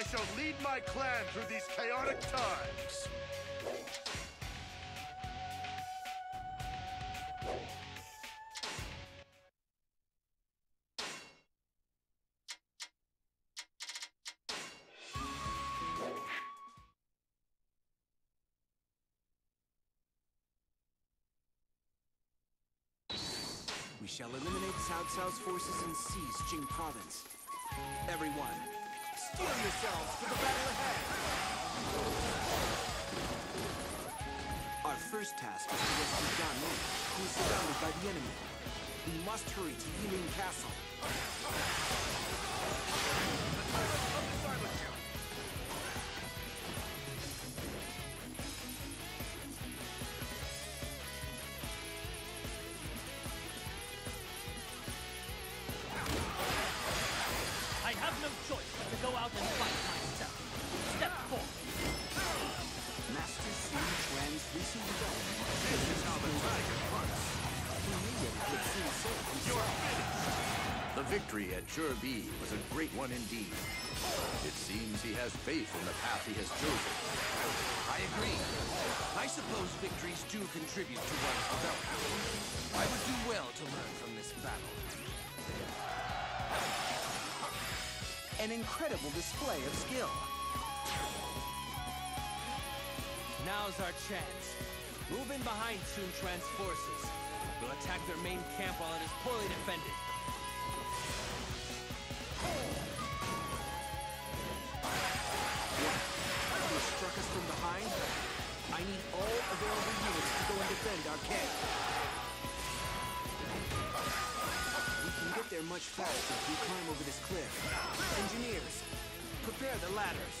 I shall lead my clan through these chaotic times. We shall eliminate Cao Cao's forces and seize Jing province. Everyone, steel yourselves for the battle ahead! Our first task is to rescue Gan Ning, who is surrounded by the enemy. We must hurry to Yiling Castle. At Chibi was a great one indeed. It seems he has faith in the path he has chosen. I agree. I suppose victories do contribute to one's development. I would do well to learn from this battle. An incredible display of skill. Now's our chance. Move in behind Sun Quan's forces. We'll attack their main camp while it is poorly defended. Struck us from behind. I need all available units to go and defend our camp. We can get there much faster if we climb over this cliff. Engineers, prepare the ladders.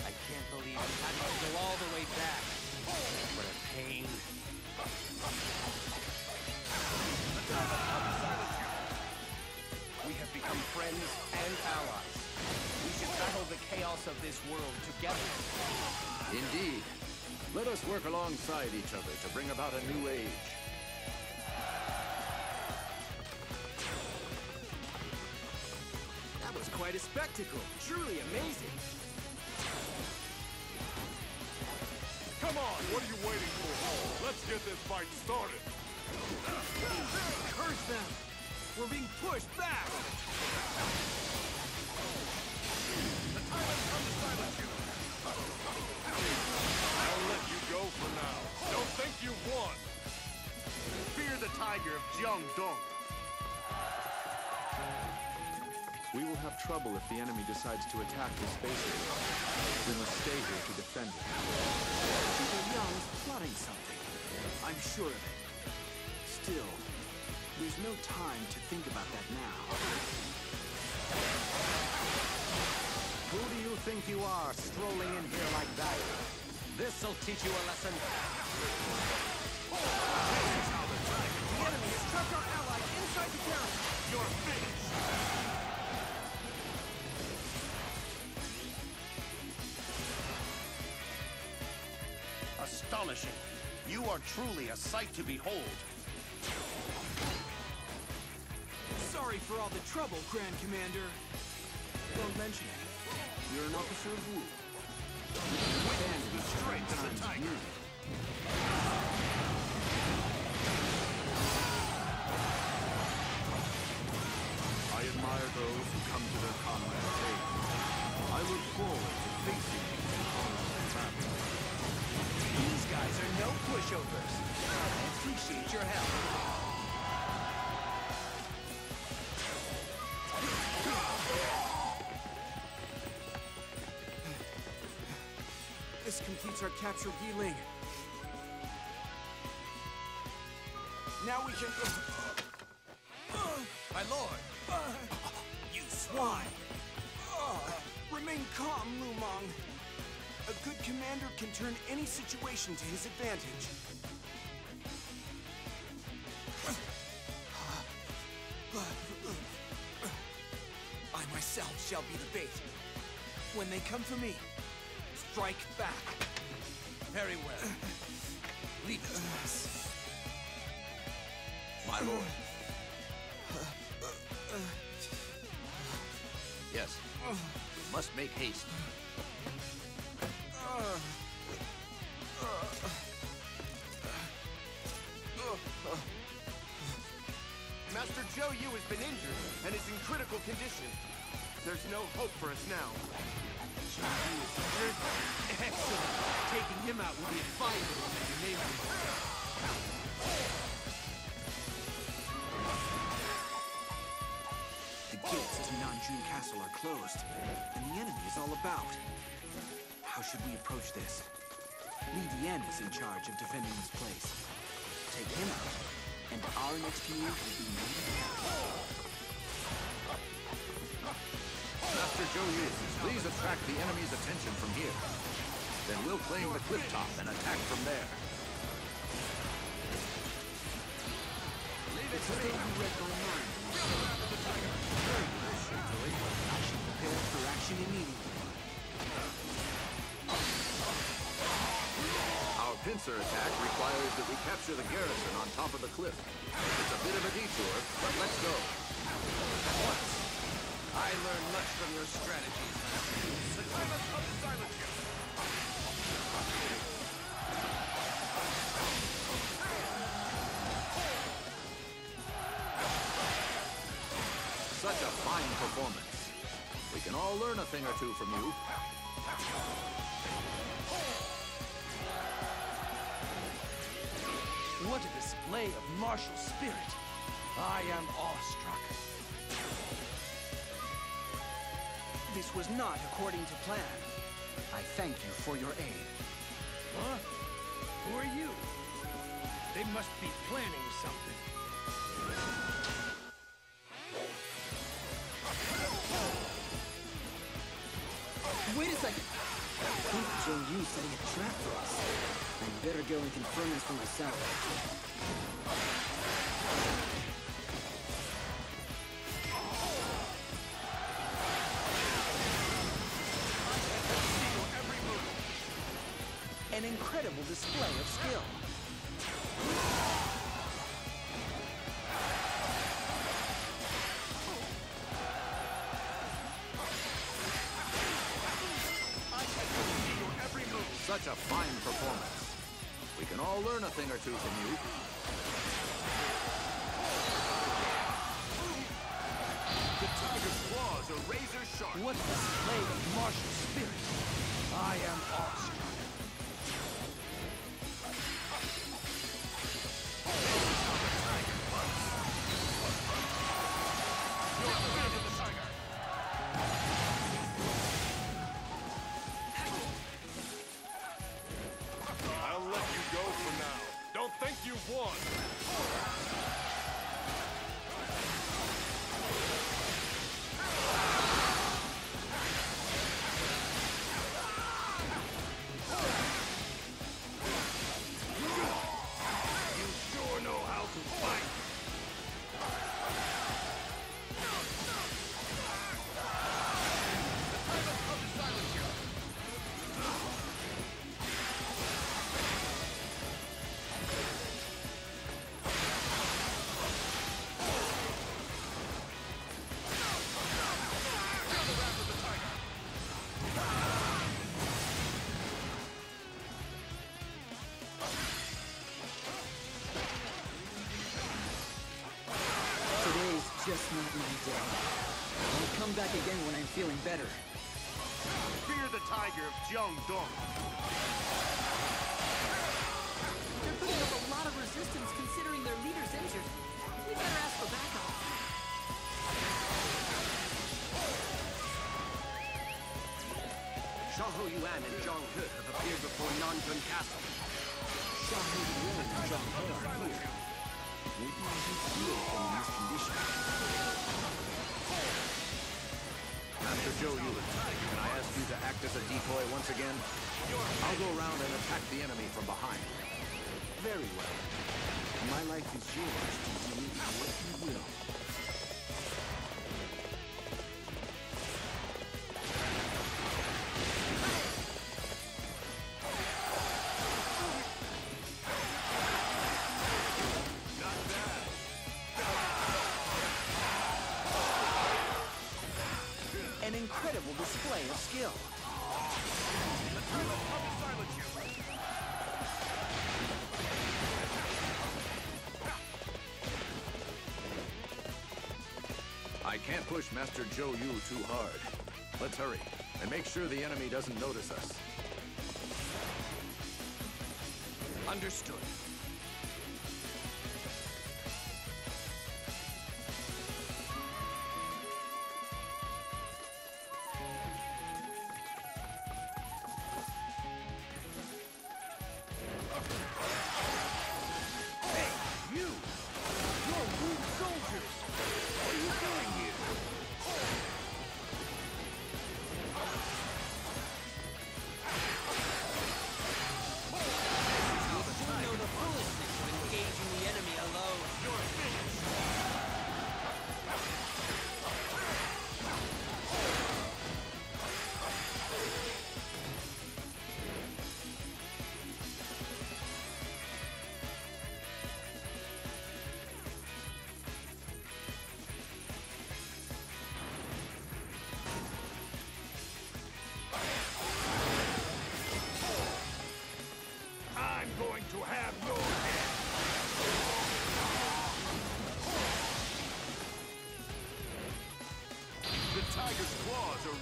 I can't believe I'm having to go all the way back. What a pain. We have become friends and allies. We should battle the chaos of this world together. Indeed. Let us work alongside each other to bring about a new age. That was quite a spectacle. Truly amazing. Come on, what are you waiting for? Let's get this fight started. Curse them! We're being pushed back! The time has come to silence you! I'll let you go for now. Don't think you won. Fear the tiger of Jiangdong. We will have trouble if the enemy decides to attack this base area. We must stay here to defend it. Zhuge Liang is plotting something. I'm sure of it. Still, there's no time to think about that now. Who do you think you are, strolling in here like that? This'll teach you a lesson. The enemy has trapped our ally inside the! You're finished. Astonishing. You are truly a sight to behold. For all the trouble, Grand Commander. Don't mention it. You're an officer of Wu. Witness the strength of the tiger. I admire those who come to their comrade's aid. I look forward to facing you in honorable battle. These guys are no pushovers. I appreciate your help. Our capture of Yiling. Now we can... My lord, You swine! Remain calm, Lu Meng. A good commander can turn any situation to his advantage. I myself shall be the bait. When they come for me, strike back. very well. Leave it to us. My lord, Yes. We must make haste. Master Zhou Yu has been injured and is in critical condition. There's no hope for us now. Excellent. Taking him out will be a fine little name. The gates to Nanjun Castle are closed, and the enemy is all about. How should we approach this? Li Dian is in charge of defending this place. Take him out, and our next move will be made. Master Yu, please attract the enemy's attention from here. Then we'll claim the cliff top and attack from there. It's as though you read my mind. Very well, Shintori. I shall prepare for action immediately. Our pincer attack requires that we capture the garrison on top of the cliff. It's a bit of a detour, but let's go. I learn much from your strategies, Master. Such a fine performance. We can all learn a thing or two from you. What a display of martial spirit. I am awestruck. This was not according to plan. I thank you for your aid. Huh? Who are you? They must be planning something. Wait a second! I think Zhou Yu setting a trap for us. I'd better go and confirm this for myself. Incredible display of skill. Such a fine performance. We can all learn a thing or two from you. The tiger's claws are razor sharp. What a display of martial spirit. I am awestruck. You've won. My day. I'll come back again when I'm feeling better. Fear the tiger of Jiangdong. They're putting up a lot of resistance considering their leader's injured. We better ask for backup. Xiahou Yuan and Zhang He have appeared before Nanjun Castle. Xiahou Yuan and Zhang He are here. Master Zhou Yu, can I ask you to act as a decoy once again? I'll go around and attack the enemy from behind. Very well. My life is yours to do what you will. Skill. The time come to silence you. I can't push Master Zhou Yu too hard. Let's hurry, and make sure the enemy doesn't notice us. Understood.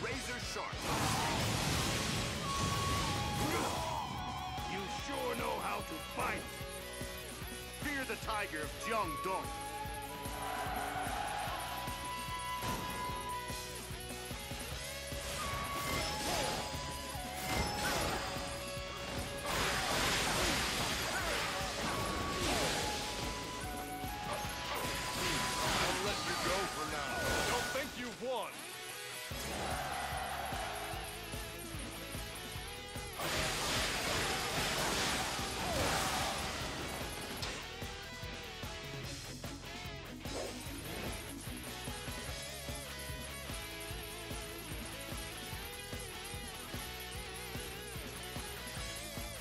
Razor sharp. You sure know how to fight. Fear the tiger of Jiangdong.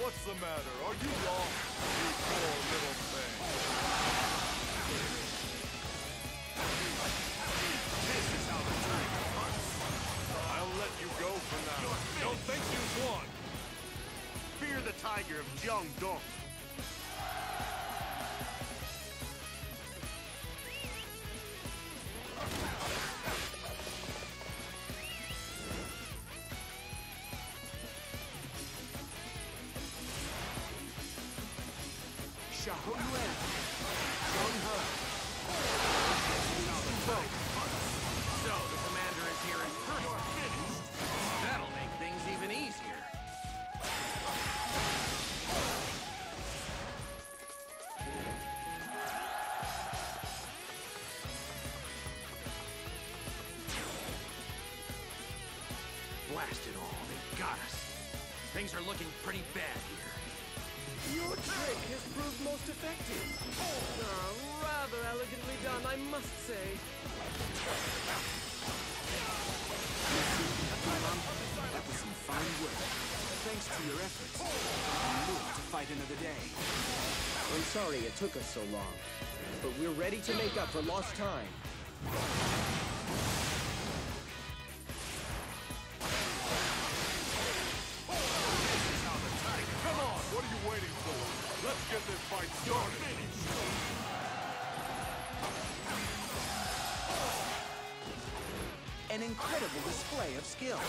What's the matter? Are you lost? You poor little thing. This is how the tiger hunts. I'll let you go for now. Don't think you've won. Fear the tiger of Jiangdong. Xiahou Yuan. Zhang He. So, the commander is here in person. That'll make things even easier. Blast it all, they got us. Things are looking pretty bad here. Your trick has proved most effective. Ah, rather elegantly done, I must say. That was some fine work. Thanks to your efforts, we live to fight another day. I'm sorry it took us so long, but we're ready to make up for lost time. This fight started. An incredible display of skill.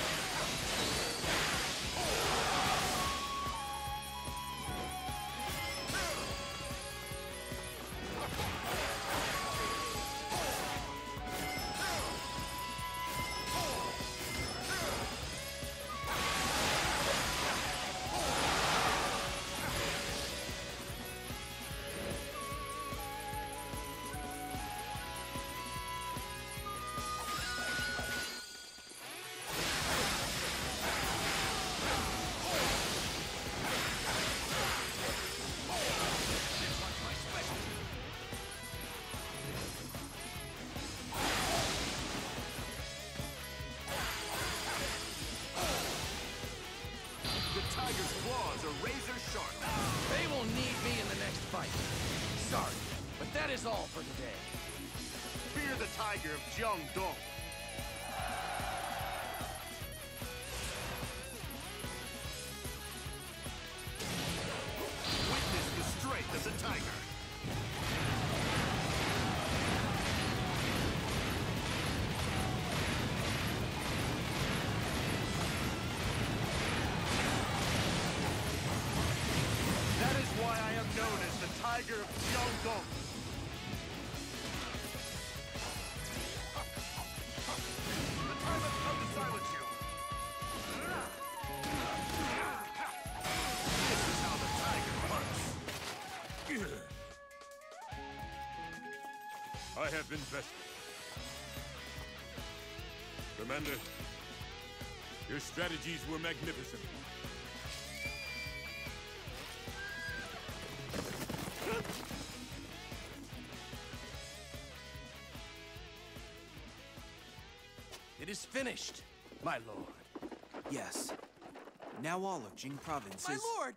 Jeong Dong. Witness the strength as a tiger. That is why I am known as the Tiger I have been vested. Commander, your strategies were magnificent. It is finished, my lord. Yes. Now all of Jing province My is... lord!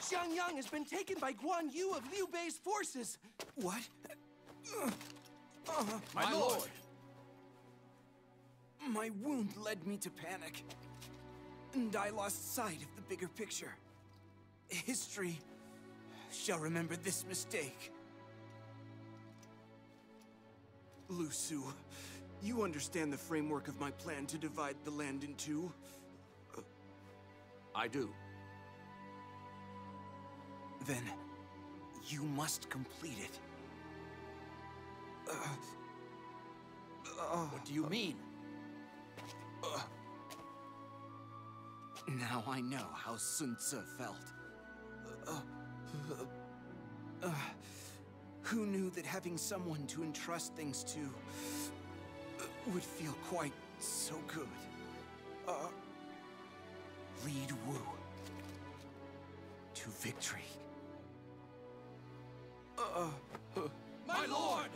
Xiangyang has been taken by Guan Yu of Liu Bei's forces. What? My, lord. My wound led me to panic. And I lost sight of the bigger picture. History shall remember this mistake. Lu Su, you understand the framework of my plan to divide the land in two? I do. Then you must complete it. What do you mean? Now I know how Sun Tzu felt. Uh, who knew that having someone to entrust things to uh, would feel quite so good? Uh, lead Wu to victory. My lord!